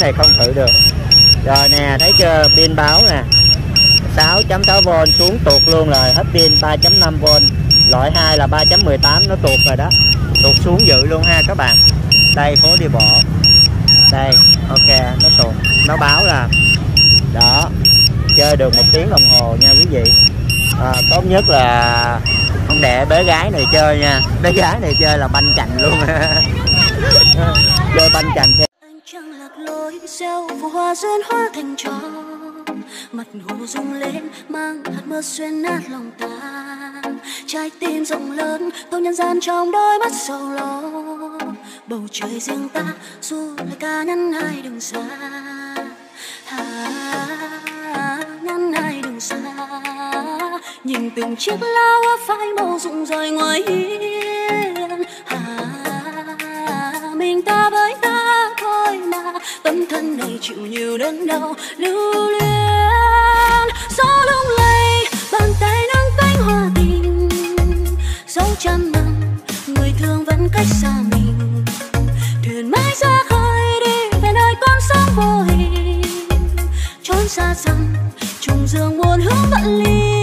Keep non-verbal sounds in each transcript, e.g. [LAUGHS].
cái này không thử được. Rồi nè thấy chưa? Pin báo nè. 6.6V xuống tuột luôn rồi. Hết pin 3.5V loại 2 là 3.18 nó tuột rồi đó. Tuột xuống dữ luôn ha các bạn. Đây phố đi bộ. Đây ok nó tuột. Nó báo là đó chơi được một tiếng đồng hồ nha quý vị. À, tốt nhất là không để bé gái này chơi nha. Bé gái này chơi là banh chành luôn. [LAUGHS] Chơi banh chành trăng lạc lối gieo vụ hoa duyên hóa thành trò. Mặt hồ rung lên mang hạt mưa xuyên nát lòng ta. Trái tim rộng lớn tôi nhân gian trong đôi mắt sầu lo. Bầu trời riêng ta dù là ca nhân ai đừng xa. À, nhân ai đừng xa. Nhìn từng chiếc lá hoa phai màu rụng rời ngoài hiên. À, chịu nhiều đớn đau, lưu luyến. Gió lung lay, bàn tay nâng cánh hoa tình. Dấu trăm năm người thương vẫn cách xa mình. Thuyền mãi ra khơi đi, về nơi con sóng vô hình. Trốn xa xăm, trùng dương buồn hướng bận ly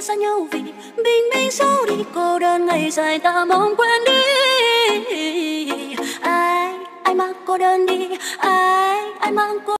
ta xa nhau vì bình minh xấu đi cô đơn ngày dài ta mong quên đi. Ai ai mang cô đơn đi? Ai ai mang cô